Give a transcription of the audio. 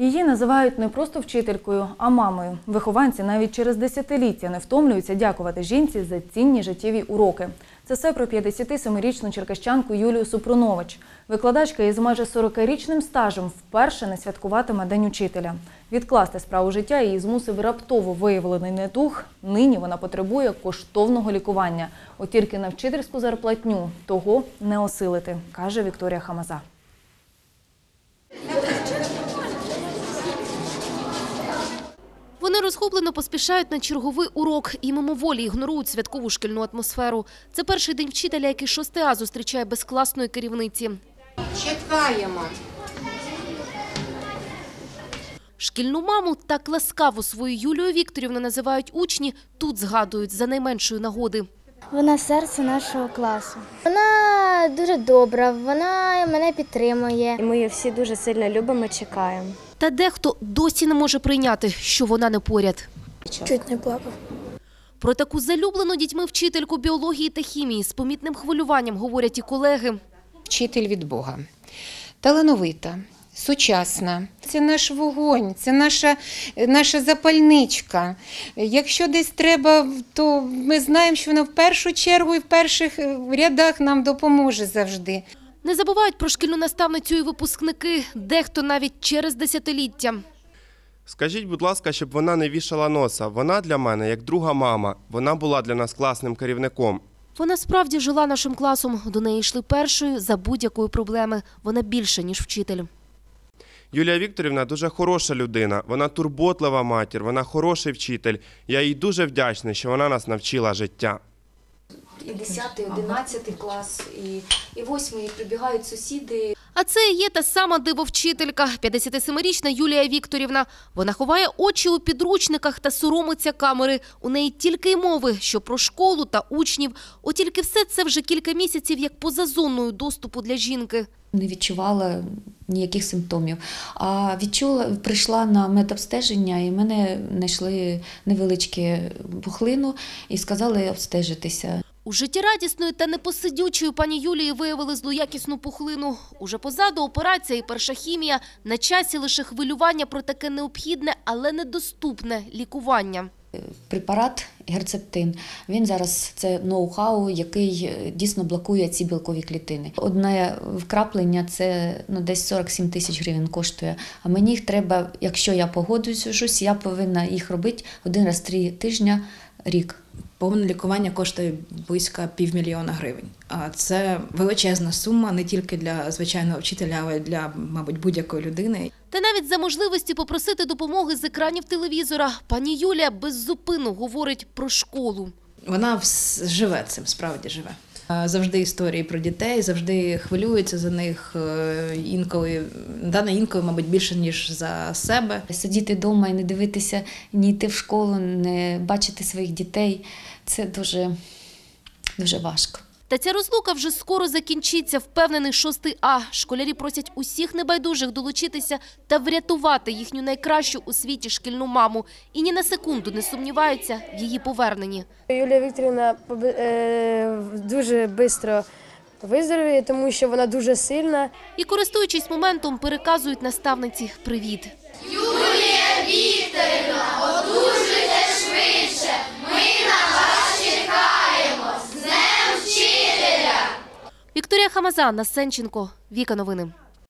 Її називають не просто вчителькою, а мамою. Вихованці навіть через десятиліття не втомлюються дякувати жінці за цінні життєві уроки. Це все про 57-річну черкащанку Юлію Супрунович. Викладачка із майже 40-річним стажем вперше не святкуватиме День учителя. Відкласти справу життя її змусив раптово виявлений недух. Нині вона потребує коштовного лікування. От тільки на вчительську зарплатню того не осилити, каже Вікторія Хамаза. Вони розгублено поспішають на черговий урок і мимоволі ігнорують святкову шкільну атмосферу. Це перший день вчителя, який 6 А зустрічає без класної керівниці. Чекаємо. Шкільну маму так ласкаво свою Юлію Вікторівну називають учні, тут згадують за найменшої нагоди. Вона серце нашого класу. Вона дуже добра, вона мене підтримує. І ми її всі дуже сильно любимо, і чекаємо. Та дехто досі не може прийняти, що вона не поряд. Чуть не плакав. Про таку залюблену дітьми вчительку біології та хімії з помітним хвилюванням говорять і колеги. Вчитель від Бога. Талановита, сучасна. Це наш вогонь, це наша, наша запальничка. Якщо десь треба, то ми знаємо, що вона в першу чергу і в перших е, рядах нам допоможе завжди. Не забувають про шкільну наставницю і випускники, дехто навіть через десятиліття. Скажіть, будь ласка, щоб вона не вішала носа. Вона для мене як друга мама. Вона була для нас класним керівником. Вона справді жила нашим класом. До неї йшли першою за будь-якої проблеми. Вона більше, ніж вчитель. Юлія Вікторівна дуже хороша людина. Вона турботлива матір, вона хороший вчитель. Я їй дуже вдячний, що вона нас навчила життя. і 10, і 11 клас, і, і 8, і прибігають сусіди. А це є та сама дивовчителька, 57-річна Юлія Вікторівна. Вона ховає очі у підручниках та соромиться камери. У неї тільки й мови, що про школу та учнів. От тільки все це вже кілька місяців як поза зоною доступу для жінки. не відчувала ніяких симптомів. А відчула, прийшла на медобстеження, і мене знайшли невеличку пухлину і сказали обстежитися. У життєрадісної та непосидючої пані Юлії виявили злоякісну пухлину. Уже позаду операція і перша хімія. На часі лише хвилювання про таке необхідне, але недоступне лікування. Препарат герцептин. Він зараз це ноу-хау, який е, дійсно блокує ці білкові клітини. Одне вкраплення це ну, десь 47 тисяч гривень коштує. А мені їх треба, якщо я погоджуюсь, я повинна їх робити один раз три тижня рік. Повне лікування коштує близько півмільйона гривень. А це величезна сума не тільки для звичайного вчителя, але й для, мабуть, будь-якої людини. Та навіть за можливості попросити допомоги з екранів телевізора пані Юлія беззупинно говорить про школу. Вона живе цим, справді живе. Завжди історії про дітей, завжди хвилюється за них е, інколи, да, інколи, мабуть, більше ніж за себе. Сидіти вдома і не дивитися, ні йти в школу, не бачити своїх дітей це дуже, дуже важко. Та ця розлука вже скоро закінчиться, впевнений шостий А. Школярі просять усіх небайдужих долучитися та врятувати їхню найкращу у світі шкільну маму. І ні на секунду не сумніваються в її поверненні. Юлія Вікторівна е, дуже швидко виздоровіє, тому що вона дуже сильна. І, користуючись моментом, переказують наставниці привіт. Вікторія Хамаза, Насенченко, Віка Новини.